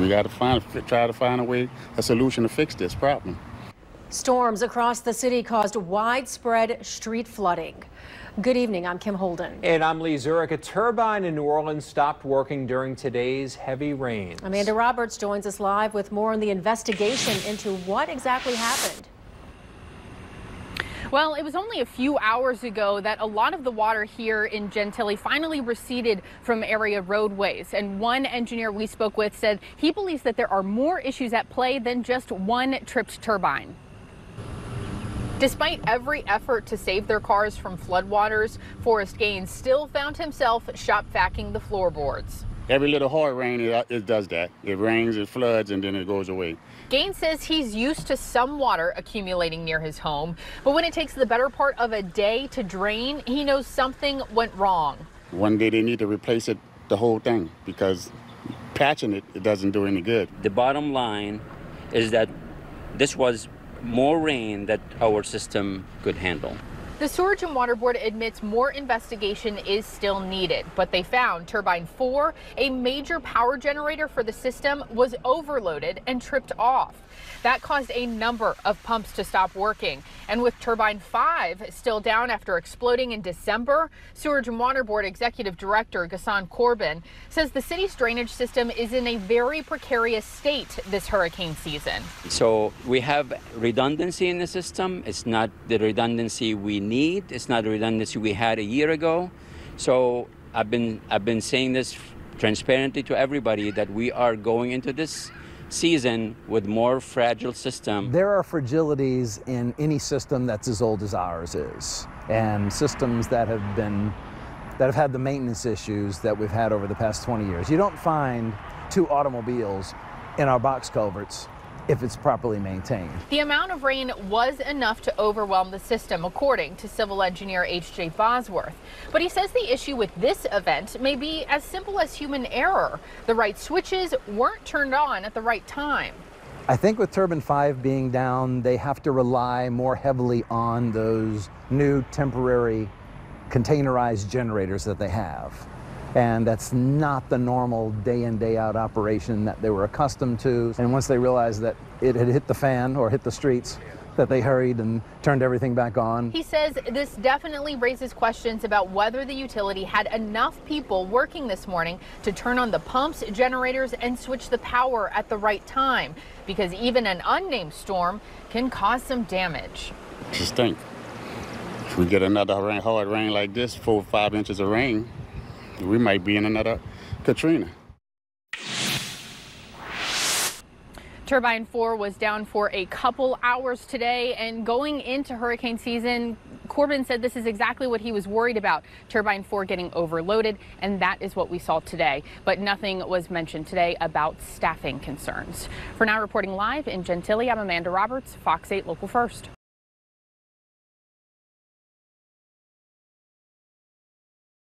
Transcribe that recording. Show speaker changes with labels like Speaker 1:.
Speaker 1: We got to find, try to find a way, a solution to fix this problem.
Speaker 2: Storms across the city caused widespread street flooding. Good evening, I'm Kim Holden.
Speaker 3: And I'm Lee Zurik. A turbine in New Orleans stopped working during today's heavy rains.
Speaker 2: Amanda Roberts joins us live with more on the investigation into what exactly happened.
Speaker 4: Well, it was only a few hours ago that a lot of the water here in Gentilly finally receded from area roadways. And one engineer we spoke with said he believes that there are more issues at play than just one tripped turbine. Despite every effort to save their cars from floodwaters, Forrest Gaines still found himself shop vacuuming the floorboards.
Speaker 1: Every little hard rain, it, uh, it does that. It rains, it floods, and then it goes away.
Speaker 4: Gaines says he's used to some water accumulating near his home, but when it takes the better part of a day to drain, he knows something went wrong.
Speaker 1: One day they need to replace it, the whole thing, because patching it, it doesn't do any good.
Speaker 5: The bottom line is that this was more rain that our system could handle.
Speaker 4: The Sewerage and Water Board admits more investigation is still needed, but they found Turbine 4, a major power generator for the system, was overloaded and tripped off. That caused a number of pumps to stop working. And with Turbine 5 still down after exploding in December, Sewerage and Water Board Executive Director Ghassan Korban says the city's drainage system is in a very precarious state this hurricane season.
Speaker 5: So we have redundancy in the system. It's not the redundancy we need. It's not the redundancy we had a year ago. So I've been I've been saying this transparently to everybody that we are going into this season with more fragile system.
Speaker 6: There are fragilities in any system that's as old as ours is, and systems that have been that have had the maintenance issues that we've had over the past 20 years. You don't find two automobiles in our box culverts if it's properly maintained.
Speaker 4: The amount of rain was enough to overwhelm the system, according to civil engineer H.J. Bosworth. But he says the issue with this event may be as simple as human error. The right switches weren't turned on at the right time.
Speaker 6: I think with Turbine 5 being down, they have to rely more heavily on those new temporary containerized generators that they have and that's not the normal day in day out operation that they were accustomed to and once they realized that it had hit the fan or hit the streets that they hurried and turned everything back on.
Speaker 4: He says this definitely raises questions about whether the utility had enough people working this morning to turn on the pumps, generators, and switch the power at the right time, because even an unnamed storm can cause some damage.
Speaker 1: Just think, if we get another rain, hard rain like this, four or five inches of rain, we might be in another Katrina.
Speaker 4: Turbine 4 was down for a couple hours today and going into hurricane season, Korban said this is exactly what he was worried about. Turbine 4 getting overloaded, and that is what we saw today. But nothing was mentioned today about staffing concerns. For now, reporting live in Gentilly, I'm Amanda Roberts, Fox 8 Local First.